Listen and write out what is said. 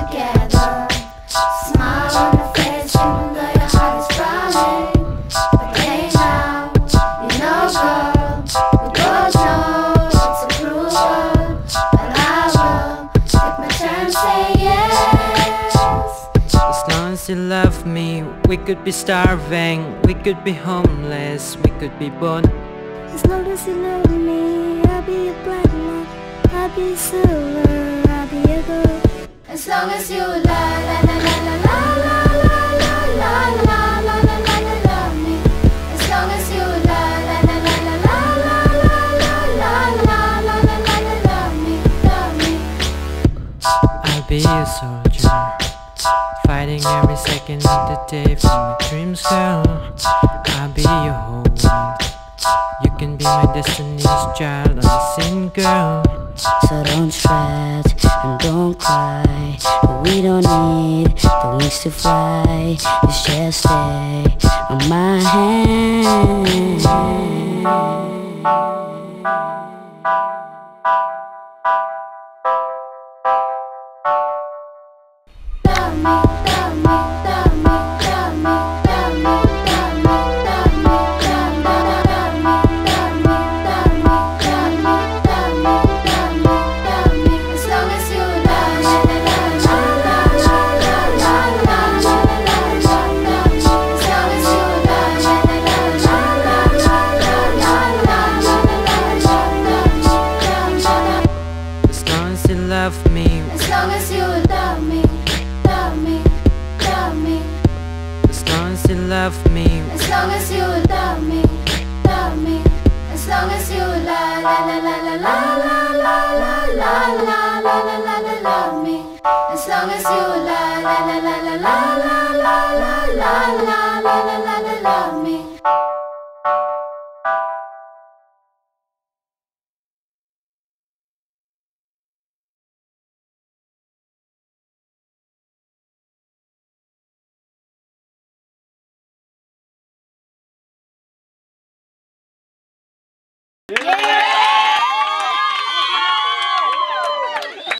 together. Smile on the face, even though your heart is falling. But hey now, you know, girl, we both know it's a cruel world. But I will take my chance, say yes. As long as you love me, we could be starving, we could be homeless, we could be born. As long as you love me, I'll be your platinum, I'll be silver. As long as you la la la la la la la la la la la la la la la love me As long as you la la la la la la la la la la la la la la la love me love me I'll be a soldier Fighting every second of the day for my dreams, girl I'll be your whole world You can be my Destiny's Child, unseen girl So don't fret and don't cry We don't need the wings to fly. Just just stay on my hand love me As long as you love me, love me As long as you la la la la la la la la la la la la la la love me As long as you la la la la la la Yeah!